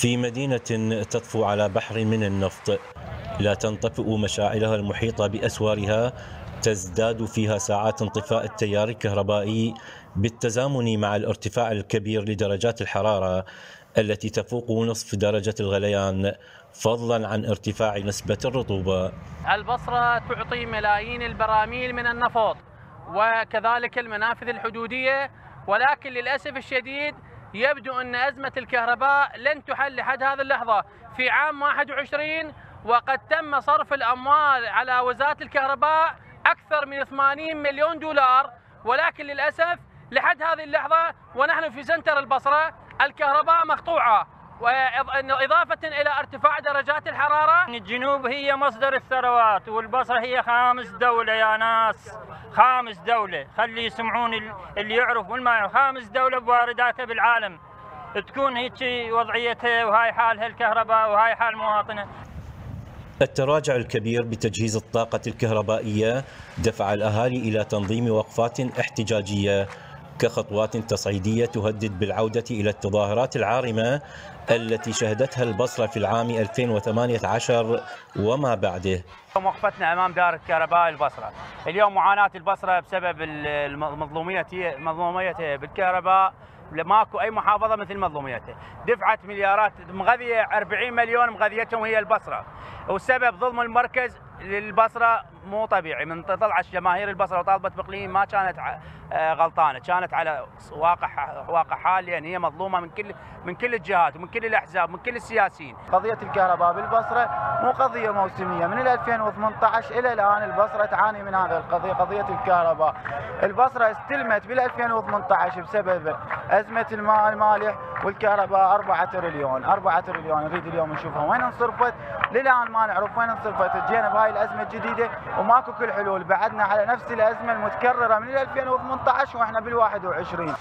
في مدينة تطفو على بحر من النفط. لا تنطفئ مشاعلها المحيطة بأسوارها. تزداد فيها ساعات انطفاء التيار الكهربائي بالتزامن مع الارتفاع الكبير لدرجات الحرارة التي تفوق نصف درجة الغليان فضلا عن ارتفاع نسبة الرطوبة. البصرة تعطي ملايين البراميل من النفط وكذلك المنافذ الحدودية ولكن للأسف الشديد يبدو أن أزمة الكهرباء لن تحل لحد هذه اللحظة. في عام 21 وقد تم صرف الأموال على وزارة الكهرباء أكثر من 80 مليون دولار ولكن للأسف لحد هذه اللحظة ونحن في سنتر البصرة الكهرباء مقطوعة. وإضافة إلى ارتفاع درجات الحرارة. الجنوب هي مصدر الثروات والبصرة هي خامس دولة يا ناس. خامس دولة. خلي يسمعون اللي يعرف والما يعرف. خامس دولة بوارداتها بالعالم. تكون هيك وضعيتها وهاي حالها الكهرباء وهاي حال مواطنة. التراجع الكبير بتجهيز الطاقة الكهربائية دفع الأهالي إلى تنظيم وقفات احتجاجية كخطوات تصعيدية تهدد بالعودة إلى التظاهرات العارمة التي شهدتها البصرة في العام 2018 وما بعده. وقفتنا أمام دار الكهرباء البصرة، اليوم معاناة البصرة بسبب مظلوميتها بالكهرباء ماكو أي محافظة مثل مظلوميتها، دفعت مليارات مغذية 40 مليون مغذيتهم هي البصرة، والسبب ظلم المركز للبصرة مو طبيعي. من طلعت جماهير البصرة وطالبت باقليم ما كانت آه، غلطانة. كانت على واقع واقع حال لأن هي مظلومة من كل من كل الجهات ومن كل الأحزاب ومن كل السياسيين. قضية الكهرباء بالبصرة مو قضية موسمية. من 2018 إلى الآن البصرة تعاني من هذا القضية قضية الكهرباء. البصرة استلمت بال 2018 بسبب أزمة الماء المالح والكهرباء 4 تريليون 4 تريليون نريد اليوم نشوفها وين انصرفت؟ للآن ما نعرف وين انصرفت. جينا بهاي الأزمة الجديدة وماكو كل حلول. بعدنا على نفس الأزمة المتكررة من 2018 وإحنا بال 21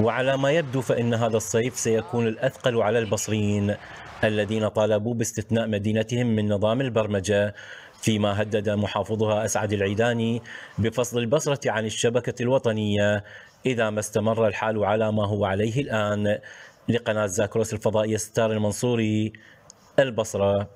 وعلى ما يبدو فإن هذا الصيف سيكون الأثقل على البصريين الذين طالبوا باستثناء مدينتهم من نظام البرمجة. فيما هدد محافظها أسعد العيداني بفصل البصرة عن الشبكة الوطنية. إذا ما استمر الحال على ما هو عليه الآن لقناة زاكروس الفضائية ستار المنصوري البصرة.